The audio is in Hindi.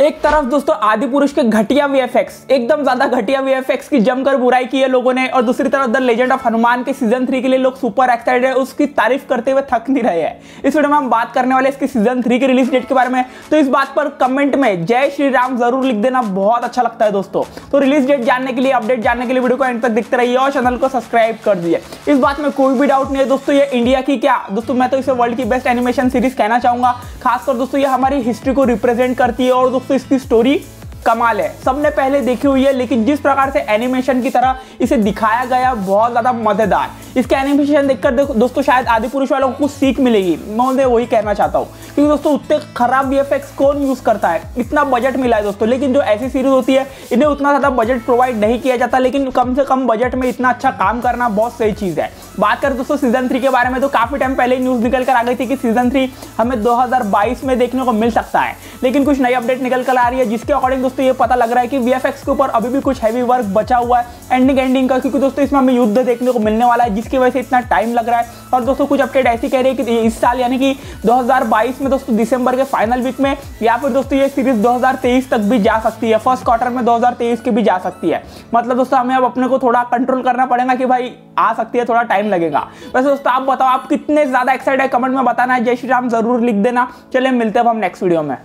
एक तरफ़ दोस्तों आदि पुरुष के घटिया वीएफएक्स एकदम ज़्यादा घटिया वीएफएक्स की जमकर बुराई की है लोगों ने, और दूसरी तरफ़ द लेजेंड ऑफ़ हनुमान के सीज़न थ्री के लिए लोग सुपर एक्साइटेड है, उसकी तारीफ़ करते हुए थक नहीं रहे हैं। इस वीडियो में हम बात करने वाले इसकी सीज़न थ्री की रिलीज़ डेट के बारे में। तो इस बात पर कमेंट में जय श्री राम ज़रूर लिख देना, बहुत अच्छा लगता है दोस्तों। तो रिलीज़ डेट जानने के लिए अपडेट जानने के लिए वीडियो को एंड तक दिखते रहिए और चैनल को सब्सक्राइब कर दिए इस बात में कोई भी डाउट नहीं है दोस्तों, ये इंडिया की क्या? दोस्तों, मैं तो इसे वर्ल्ड की बेस्ट एनिमेशन सीरीज़ कहना चाहूँगा। खासकर दोस्तों, ये हमारी हिस्ट्री को रिप्रेजेंट करती है और दोस्तों इसकी स्टोरी कमाल है। सबने पहले देखी हुई है, लेकिन जिस प्रकार से एनिमेशन की तरह इसे दिखाया गया, बहुत ज़्यादा मज़ेदार। इसके एनिमेशन देखकर देखो, दोस्तों, शायद आदि पुरुष वालों को कुछ सीख मिलेगी। मैं उन्हें वही कहना चाहता हूँ। क्योंकि दोस्तों, उतने खराब वी कौन यूज़ करता है? इतना बजट मिला है दोस्तों। लेकिन जो ऐसी सीरीज़ होती है, इन्हें उतना ज़्यादा बजट प्रोवाइड नहीं किया जाता, लेकिन कम से कम बजट में इतना अच्छा काम करना बहुत सही चीज़ है। बात करें दोस्तों सीज़न थ्री के बारे में तो काफ़ी टाइम पहले न्यूज़ निकल कर आ गई थी कि सीज़न थ्री हमें 2022 में देखने को मिल सकता है। लेकिन कुछ नई अपडेट निकल कर आ रही है, जिसके अकॉर्डिंग दोस्तों ये पता लग रहा है कि वीएफएक्स के ऊपर अभी भी कुछ हैवी वर्क बचा हुआ है एंडिंग एंडिंग का, क्योंकि दोस्तों इसमें हमें युद्ध देखने को मिलने वाला है, जिसकी वजह से इतना टाइम लग रहा है। और दोस्तों, कुछ अपडेट ऐसी कह रही है कि इस साल, यानी कि 2022 में दोस्तों, दिसंबर के फाइनल वीक में, या फिर दोस्तों, ये सीरीज़ 2023 तक भी जा सकती है। फ़र्स्ट क्वार्टर में 2023 की भी जा सकती है। मतलब दोस्तों, हमें अब अपने को थोड़ा कंट्रोल करना पड़ेगा कि भाई, आ सकती है, थोड़ा टाइम लगेगा। वैसे दोस्तों, आप बताओ, आप कितने ज़्यादा एक्साइटेड है? कमेंट में बताना है। जय श्री राम, ज़रूर लिख देना। चले मिलते हैं हम नेक्स्ट वीडियो में।